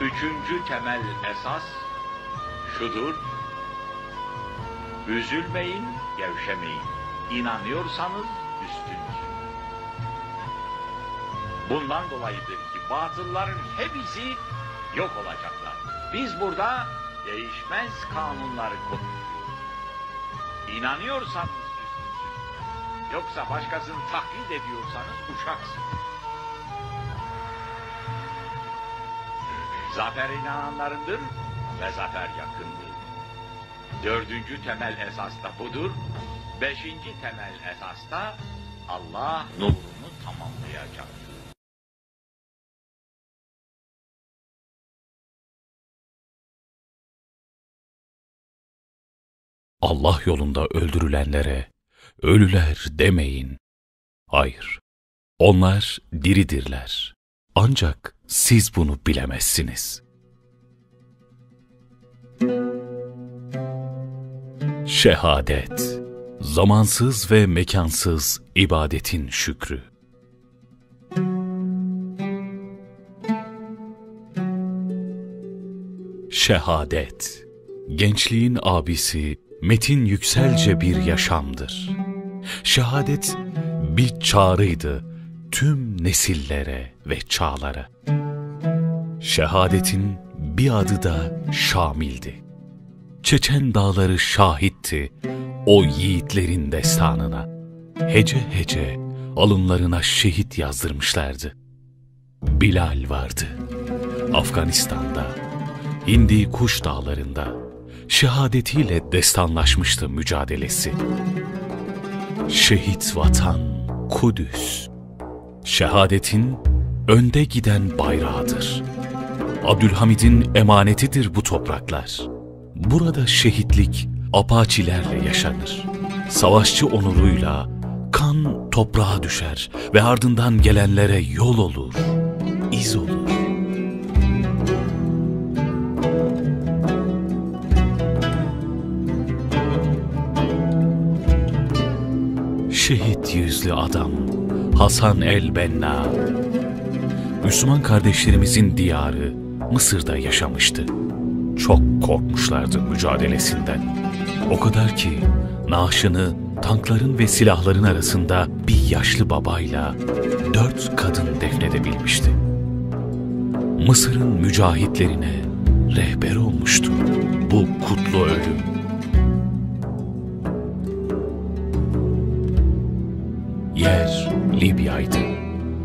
Üçüncü temel esas şudur. Üzülmeyin, gevşemeyin. İnanıyorsanız üstünsün. Bundan dolayıdır ki batılların hepsi yok olacaklar. Biz burada değişmez kanunları konuşuyoruz. İnanıyorsanız üstünsün. Yoksa başkasını taklit ediyorsanız uşaksınız. Zafer inananlarındır ve zafer yakındır. Dördüncü temel esas da budur. Beşinci temel esas da Allah nurunu tamamlayacaktır. Allah yolunda öldürülenlere ölüler demeyin. Hayır, onlar diridirler. Ancak siz bunu bilemezsiniz. Şehadet, zamansız ve mekansız ibadetin şükrü. Şehadet, gençliğin abisi Metin yükselce bir yaşamdır. Şehadet bir çağrıydı tüm nesillere ve çağlara. Şehadetin bir adı da Şamil'di. Çeçen dağları şahitti o yiğitlerin destanına. Hece hece alınlarına şehit yazdırmışlardı. Bilal vardı. Afganistan'da, Hindi Kuş Dağları'nda şehadetiyle destanlaşmıştı mücadelesi. Şehit vatan Kudüs, şehadetin önde giden bayrağıdır. Abdülhamid'in emanetidir bu topraklar. Burada şehitlik apaçilerle yaşanır. Savaşçı onuruyla kan toprağa düşer ve ardından gelenlere yol olur, iz olur. Şehit yüzlü adam Hasan el-Benna Müslüman kardeşlerimizin diyarı Mısır'da yaşamıştı. Çok korkmuşlardı mücadelesinden. O kadar ki naaşını tankların ve silahların arasında bir yaşlı babayla dört kadın defnedebilmişti. Mısır'ın mücahitlerine rehber olmuştu bu kutlu ölüm. Yer Libya'ydı.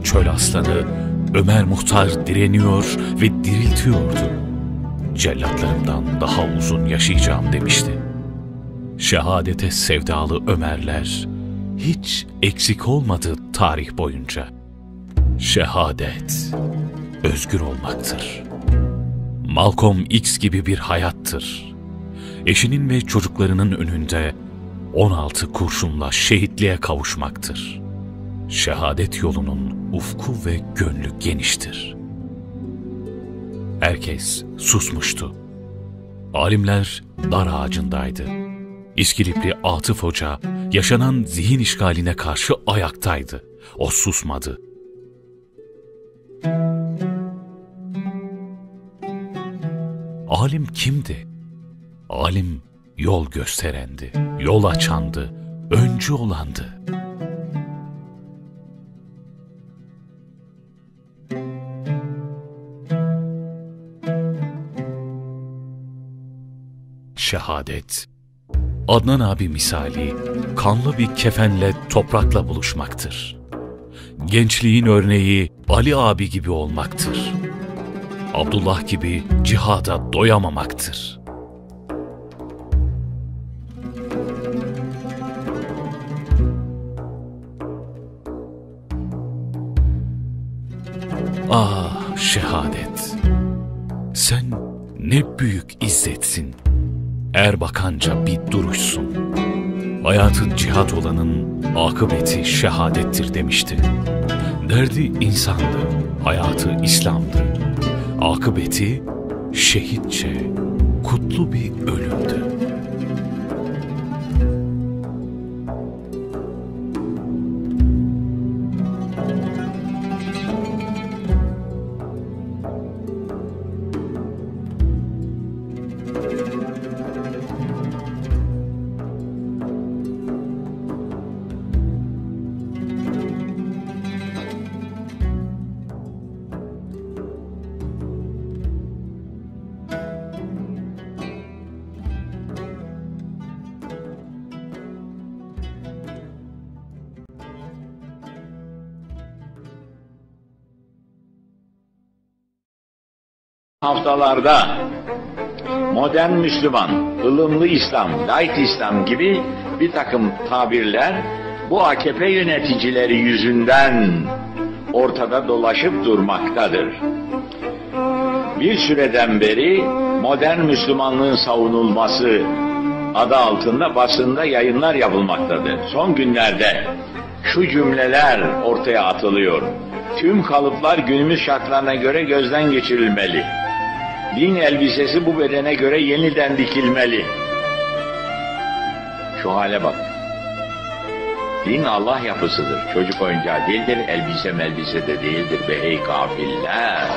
Çöl aslanı Ömer Muhtar direniyor ve diriltiyordu. Cellatlarımdan daha uzun yaşayacağım demişti. Şehadete sevdalı Ömerler hiç eksik olmadı tarih boyunca. Şehadet özgür olmaktır. Malcolm X gibi bir hayattır. Eşinin ve çocuklarının önünde 16 kurşunla şehitliğe kavuşmaktır. Şehadet yolunun ufku ve gönlü geniştir. Herkes susmuştu. Alimler dar ağacındaydı. İskilipli Atıf Hoca yaşanan zihin işgaline karşı ayaktaydı. O susmadı. Alim kimdi? Alim yol gösterendi, yol açandı, öncü olandı. Şehadet Adnan abi misali kanlı bir kefenle toprakla buluşmaktır. Gençliğin örneği Ali abi gibi olmaktır. Abdullah gibi cihada doyamamaktır. Ah şehadet! Sen ne büyük izzetsin. Erbakanca bir duruşsun. Hayatın cihat olanın akıbeti şehadettir demişti. Derdi insandı, hayatı İslam'dı. Akıbeti şehitçe, kutlu bir ölümdü. Haftalarda modern Müslüman, ılımlı İslam, layık İslam gibi bir takım tabirler bu AKP yöneticileri yüzünden ortada dolaşıp durmaktadır. Bir süreden beri modern Müslümanlığın savunulması adı altında basında yayınlar yapılmaktadır. Son günlerde şu cümleler ortaya atılıyor. Tüm kalıplar günümüz şartlarına göre gözden geçirilmeli. Din elbisesi bu bedene göre yeniden dikilmeli. Şu hale bak. Din Allah yapısıdır. Çocuk oyuncağı değildir, elbise melbise de değildir be ey kafirler.